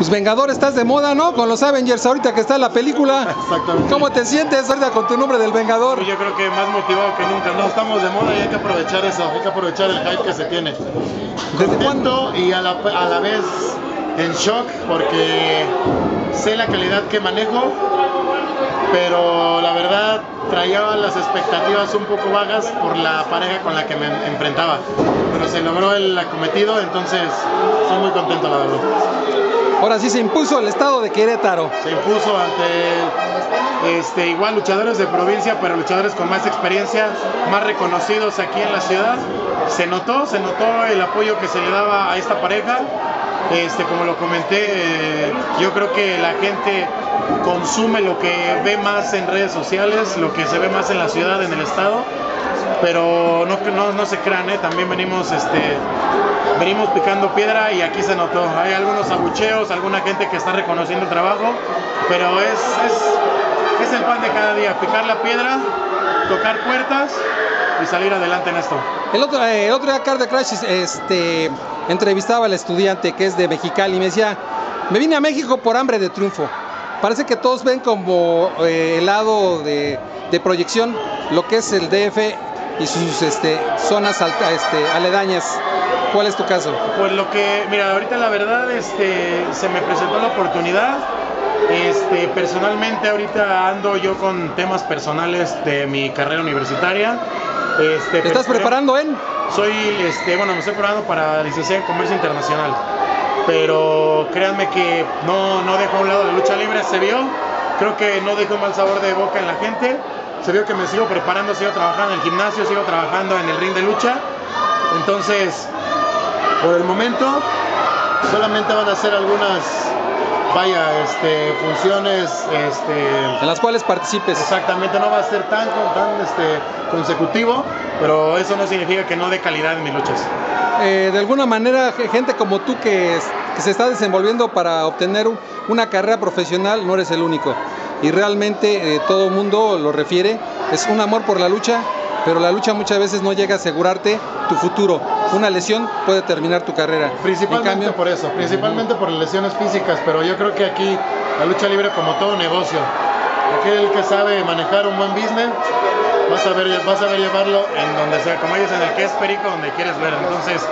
Pues Vengador, estás de moda, ¿no? Con los Avengers ahorita que está la película. Exactamente. ¿Cómo te sientes ahorita con tu nombre del Vengador? Yo creo que más motivado que nunca. No estamos de moda y hay que aprovechar eso, hay que aprovechar el hype que se tiene. ¿Desde y a la, a la vez en shock porque sé la calidad que manejo, pero la verdad traía las expectativas un poco vagas por la pareja con la que me enfrentaba. Pero se logró el acometido, entonces estoy muy contento la verdad. Ahora sí se impuso el estado de Querétaro. Se impuso ante este, igual luchadores de provincia, pero luchadores con más experiencia, más reconocidos aquí en la ciudad. Se notó, se notó el apoyo que se le daba a esta pareja. Este, como lo comenté, eh, yo creo que la gente consume lo que ve más en redes sociales, lo que se ve más en la ciudad, en el estado, pero no, no, no se crean, ¿eh? también venimos, este, venimos picando piedra y aquí se notó. Hay algunos abucheos, alguna gente que está reconociendo el trabajo, pero es, es, el pan de cada día, picar la piedra, tocar puertas y salir adelante en esto. El otro, eh, el otro día Card de Crash este, entrevistaba al estudiante que es de Mexicali y me decía, me vine a México por hambre de triunfo. Parece que todos ven como eh, el lado de, de, proyección lo que es el DF y sus este, zonas alta, este, aledañas. ¿Cuál es tu caso? Pues lo que, mira, ahorita la verdad este, se me presentó la oportunidad. Este, personalmente ahorita ando yo con temas personales de mi carrera universitaria. Este, ¿Te estás preparando en? Soy, este, bueno, me estoy preparando para licenciar en Comercio Internacional. Pero créanme que no, no dejo a un lado la lucha libre, se vio. Creo que no dejo un mal sabor de boca en la gente. Se vio que me sigo preparando, sigo trabajando en el gimnasio, sigo trabajando en el ring de lucha. Entonces, por el momento, solamente van a ser algunas vaya, este, funciones este, en las cuales participes. Exactamente, no va a ser tan, tan este, consecutivo, pero eso no significa que no dé calidad en mis luchas. Eh, de alguna manera, gente como tú que, que se está desenvolviendo para obtener un, una carrera profesional, no eres el único. Y realmente eh, todo el mundo lo refiere, es un amor por la lucha, pero la lucha muchas veces no llega a asegurarte tu futuro. Una lesión puede terminar tu carrera. Principalmente cambio, por eso, principalmente por lesiones físicas, pero yo creo que aquí la lucha libre como todo negocio, aquel que sabe manejar un buen business, vas a ver, vas a ver llevarlo en donde sea, como ellos en el que es perico, donde quieres ver. Entonces,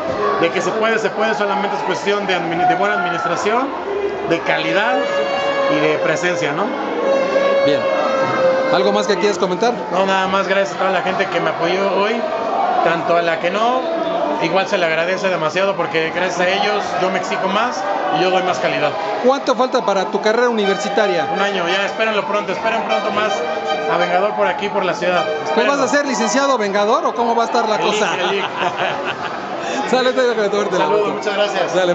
de que se puede, se puede, solamente es cuestión de, de buena administración, de calidad y de presencia, ¿no? Bien. ¿Algo más que quieras comentar? No, nada más gracias a toda la gente que me apoyó hoy, tanto a la que no, igual se le agradece demasiado porque gracias a ellos yo me exijo más y yo doy más calidad. ¿Cuánto falta para tu carrera universitaria? Un año, ya espérenlo pronto, esperen pronto más a Vengador por aquí, por la ciudad. ¿Tú vas a ser licenciado Vengador o cómo va a estar la el cosa? Sale, Saludos, muchas gracias. Dale,